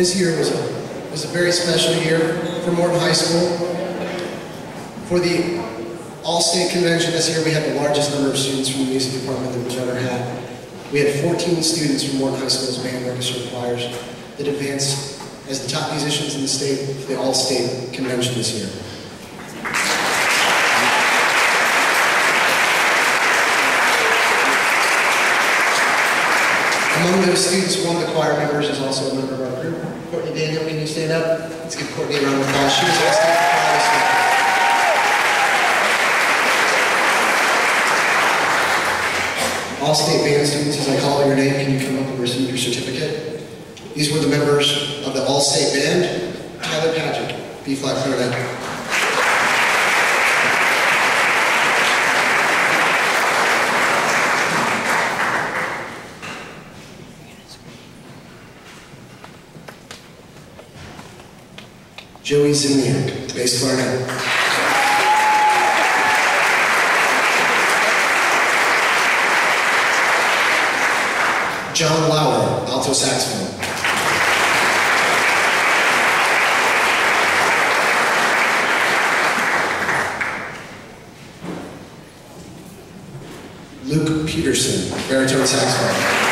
this year was a, was a very special year for Morton High School. For the All-State Convention this year, we had the largest number of students from the music department that we've ever had. We had 14 students from Morton High School's band, orchestra, choirs that advanced as the top musicians in the state for the All-State Convention this year. Among those students, one of the choir members is also a member of our group. Courtney Daniel, can you stand up? Let's give Courtney a round of applause. She was this year. All state band students, as I call your name, can you come up and receive your certificate? These were the members of the All State Band. Tyler Patrick, B clarinet. Joey Zimniak, bass clarinet. John Lauer, alto saxophone. Luke Peterson, baritone saxophone.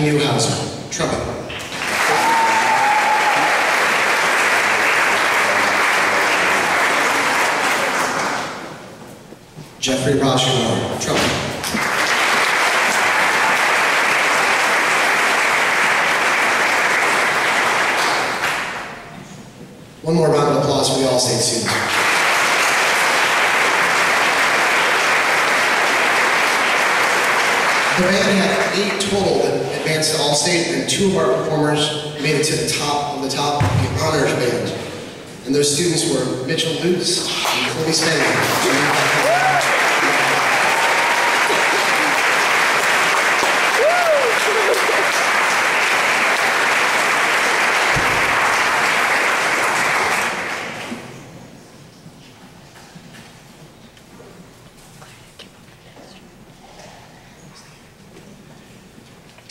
Abby Newhauser, trumpet. Jeffrey Roshmore, trumpet. One more round of applause for the All-State students. The band had eight total that advanced to All-State, and two of our performers made it to the top of the top of the honors band. And those students were Mitchell Lutz and Chloe Spanier.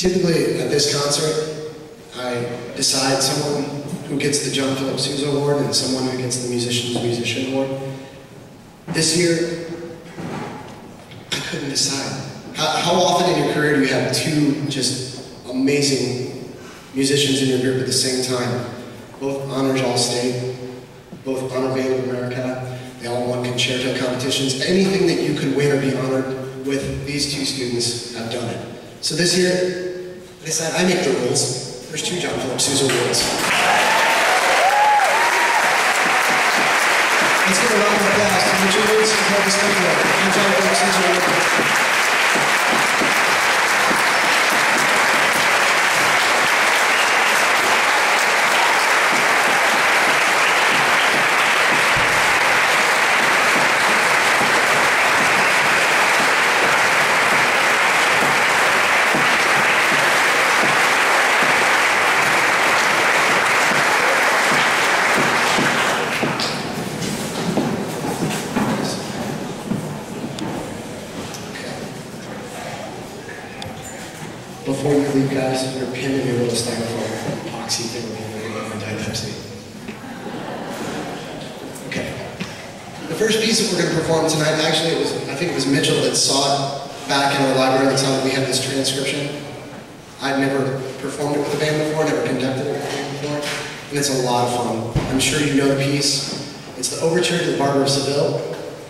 Typically, at this concert, I decide someone who gets the John Philip Sousa Award and someone who gets the Musician's Musician Award. This year, I couldn't decide. How, how often in your career do you have two just amazing musicians in your group at the same time? Both honors All-State, both honor Band of America, they all won concerto competitions. Anything that you could win or be honored with, these two students have done it. So this year, said, I make the rules. There's two John Philip Sousa rules. Let's give a round of applause to John Award. Guys, your pen and your little styrofoam epoxy thing very anti-Pepsi. Okay. The first piece that we're going to perform tonight, actually, it was I think it was Mitchell that saw it back in our library the time that we had this transcription. I'd never performed it with a band before, never conducted it with a band before, and it's a lot of fun. I'm sure you know the piece. It's the Overture to the Barber of Seville.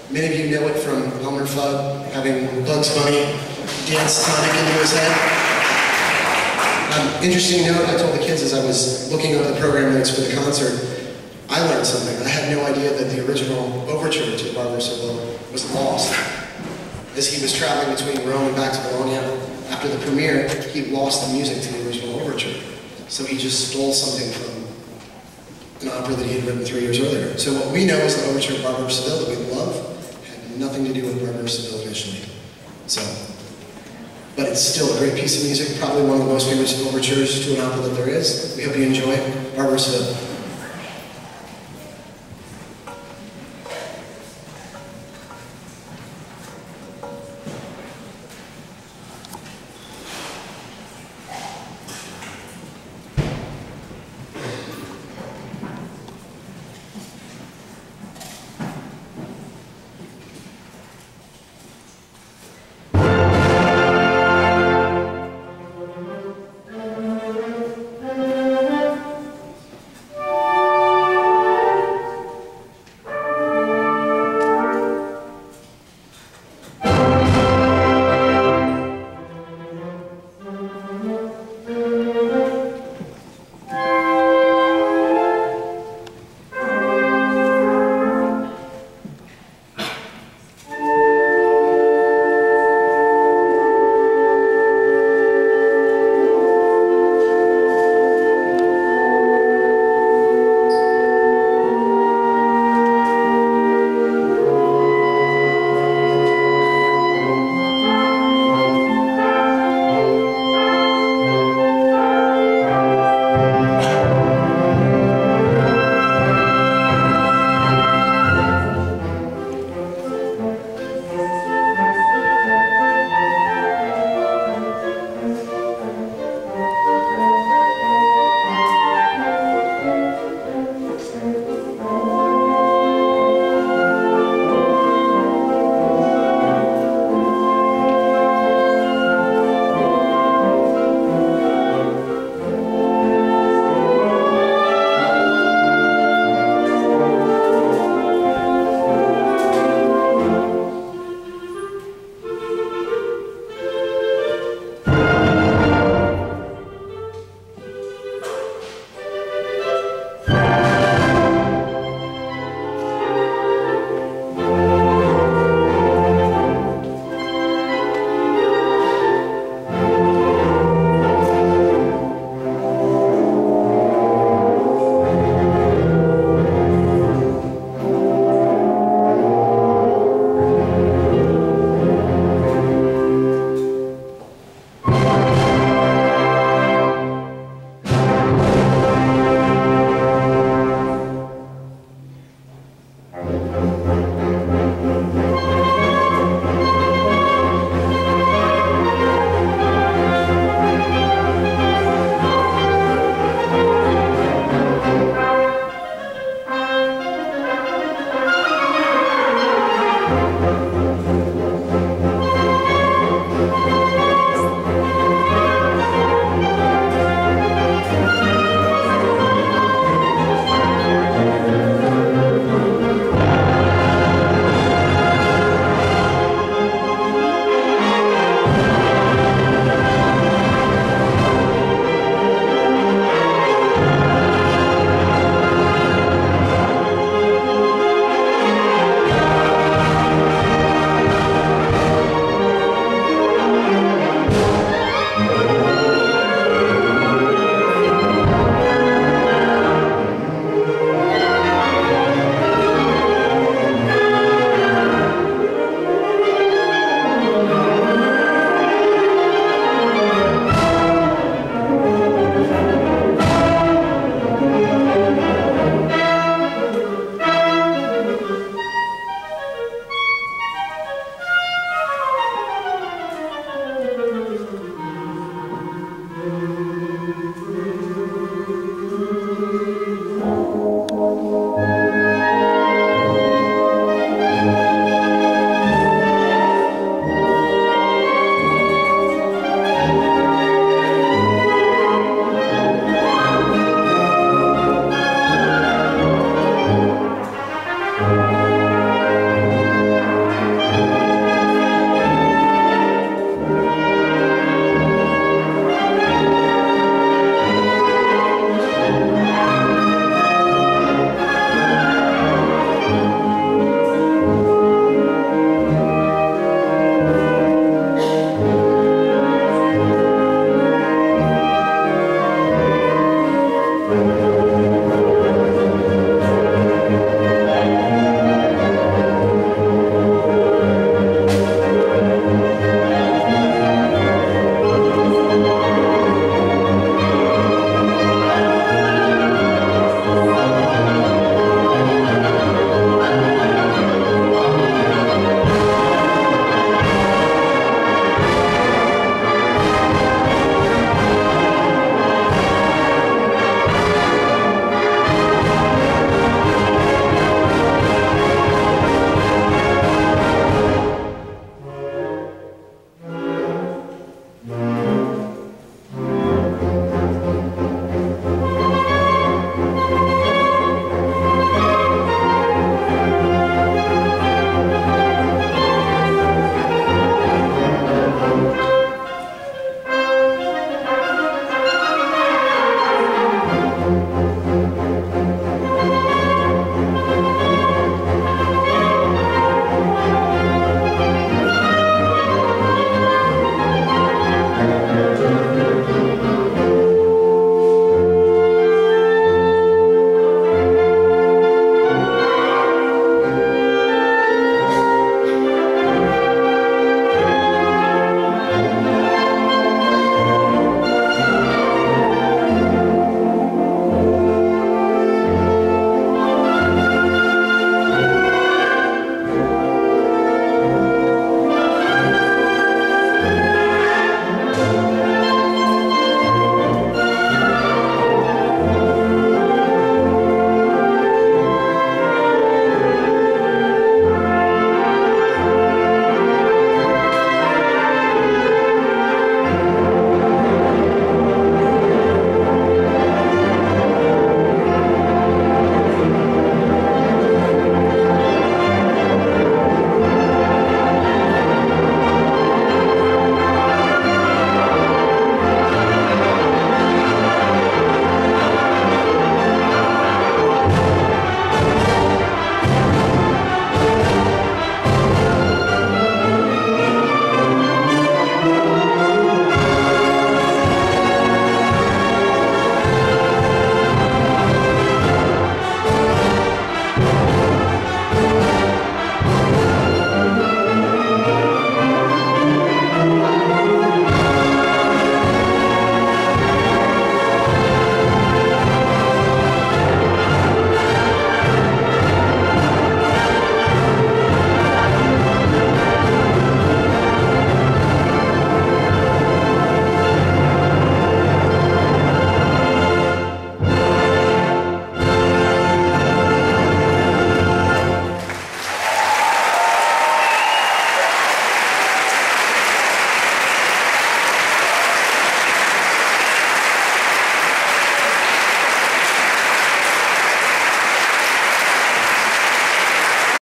Many of you know it from Elmer Fudd having Bugs Bunny dance tonic into his head. Um, interesting note, I told the kids as I was looking over the program notes for the concert, I learned something. I had no idea that the original overture to Barber Seville was lost. As he was traveling between Rome and back to Bologna, after the premiere, he lost the music to the original overture. So he just stole something from an opera that he had written three years earlier. So what we know is the overture of Barber Seville that we love had nothing to do with Barber Seville initially. So but it's still a great piece of music, probably one of the most famous overtures to an opera that there is. We hope you enjoy it.